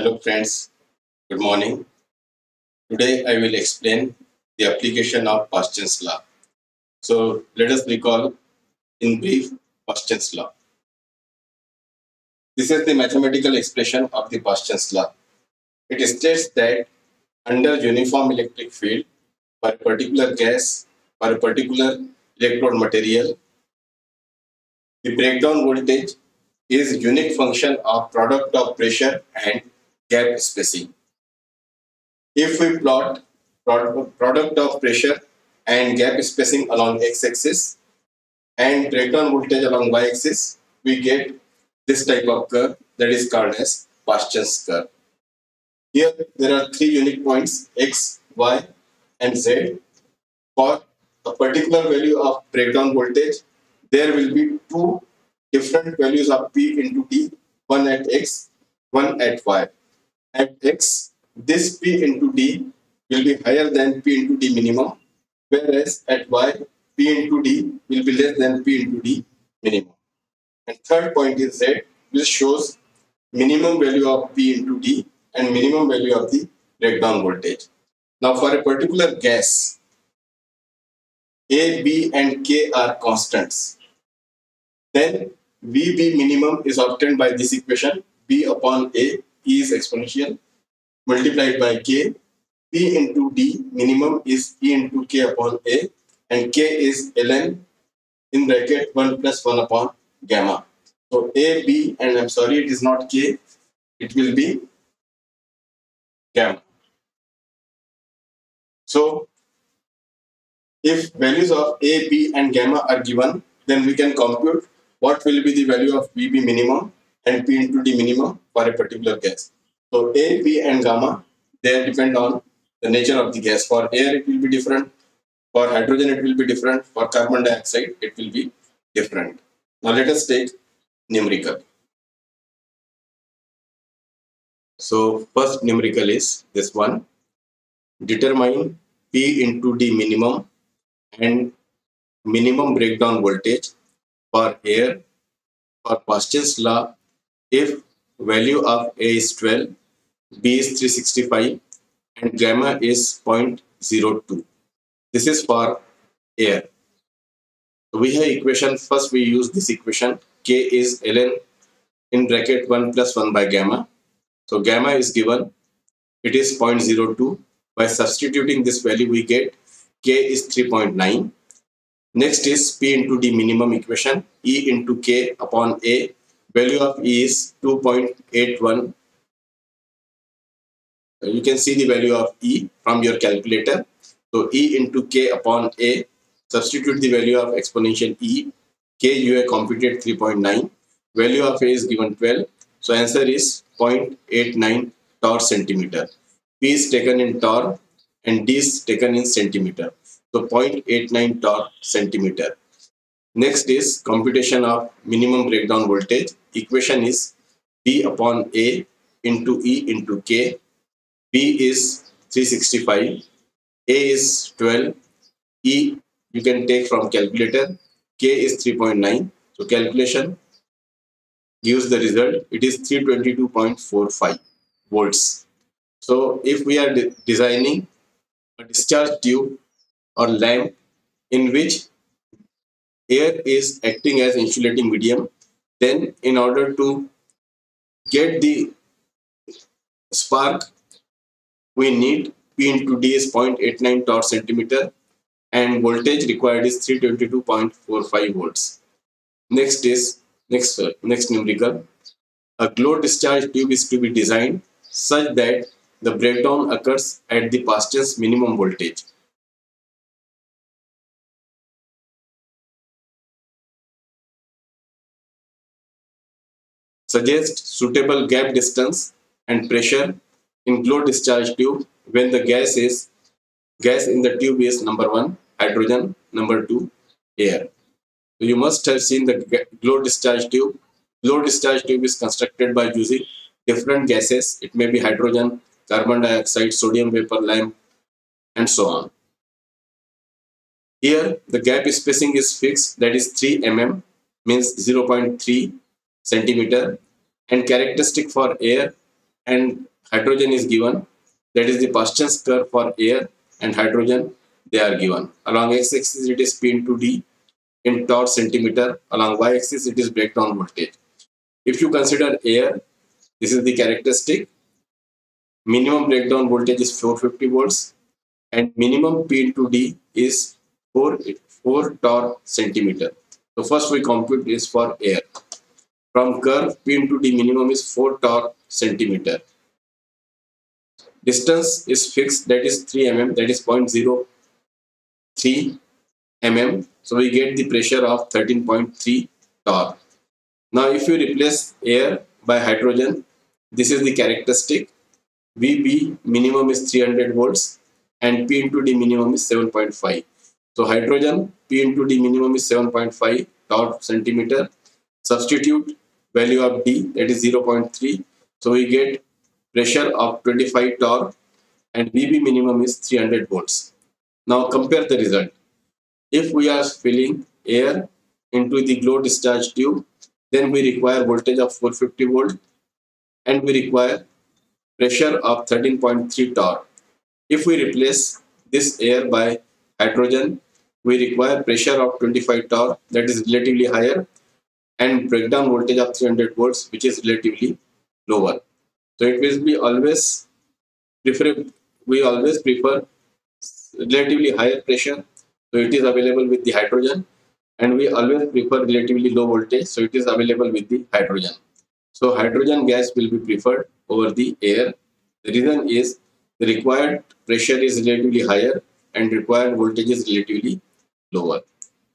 Hello friends, good morning. Today I will explain the application of Paschen's law. So let us recall in brief Paschen's law. This is the mathematical expression of the Paschen's law. It states that under uniform electric field for a particular gas or a particular electrode material, the breakdown voltage is a unique function of product of pressure and gap spacing. If we plot product of pressure and gap spacing along x-axis and breakdown voltage along y-axis, we get this type of curve that is called as Paschen's curve. Here there are three unique points x, y and z. For a particular value of breakdown voltage, there will be two different values of P into D, one at X, one at Y. At X, this P into D will be higher than P into D minimum, whereas at Y, P into D will be less than P into D minimum. And third point is Z, which shows minimum value of P into D and minimum value of the breakdown voltage. Now for a particular gas, A, B and K are constants. Then VB minimum is obtained by this equation. B upon A, is exponential, multiplied by K. P into D minimum is E into K upon A, and K is ln in bracket 1 plus 1 upon gamma. So A, B, and I'm sorry, it is not K, it will be gamma. So if values of A, B, and gamma are given, then we can compute what will be the value of VB minimum and P into D minimum for a particular gas. So A, B and gamma, they depend on the nature of the gas. For air, it will be different. For hydrogen, it will be different. For carbon dioxide, it will be different. Now let us take numerical. So first numerical is this one. Determine P into D minimum and minimum breakdown voltage for air for Paschen's law if value of A is 12, B is 365 and gamma is 0.02. This is for air. So we have equation, first we use this equation, K is ln in bracket 1 plus 1 by gamma. So gamma is given, it is 0.02. By substituting this value we get K is 3.9 Next is P into D minimum equation, E into K upon A. Value of E is 2.81. Uh, you can see the value of E from your calculator. So E into K upon A. Substitute the value of exponential E. K you have computed 3.9. Value of A is given 12. So answer is 0.89 torr centimeter. P is taken in torr and D is taken in centimeter. So 0.89 torr centimeter. Next is computation of minimum breakdown voltage. Equation is B upon A into E into K. B is 365. A is 12. E you can take from calculator. K is 3.9. So calculation gives the result. It is 322.45 volts. So if we are de designing a discharge tube or lamp in which air is acting as insulating medium then in order to get the spark we need P into D is 0.89 torr centimeter and voltage required is 322.45 volts. Next is next uh, next numerical. A glow discharge tube is to be designed such that the breakdown occurs at the Paschen's minimum voltage. Suggest suitable gap distance and pressure in glow discharge tube when the gas is gas in the tube is number one hydrogen number two air. So you must have seen the glow discharge tube. Glow discharge tube is constructed by using different gases. It may be hydrogen carbon dioxide sodium vapor lamp and so on. Here the gap spacing is fixed that is 3 mm means 0.3 centimeter and characteristic for air and hydrogen is given. That is the Paschen curve for air and hydrogen. They are given. Along x-axis it is P into D in torr centimeter. Along y-axis it is breakdown voltage. If you consider air, this is the characteristic. Minimum breakdown voltage is 450 volts and minimum P into D is 4, 4 torr centimeter. So first we compute this for air. From curve P into D minimum is 4 torr centimeter. Distance is fixed that is 3 mm that is 0.03 mm. So we get the pressure of 13.3 torr. Now if you replace air by hydrogen, this is the characteristic. VB minimum is 300 volts and P into D minimum is 7.5. So hydrogen P into D minimum is 7.5 torr centimeter. Substitute value of D that is 0.3. So we get pressure of 25 torr and VB minimum is 300 volts. Now compare the result. If we are filling air into the glow discharge tube, then we require voltage of 450 volt and we require pressure of 13.3 torr. If we replace this air by hydrogen, we require pressure of 25 torr that is relatively higher and breakdown voltage of 300 volts which is relatively lower. So it will be always prefer we always prefer relatively higher pressure. So it is available with the hydrogen and we always prefer relatively low voltage. So it is available with the hydrogen. So hydrogen gas will be preferred over the air. The reason is the required pressure is relatively higher and required voltage is relatively lower.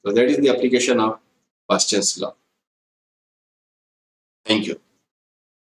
So that is the application of Paschen's law. Thank you.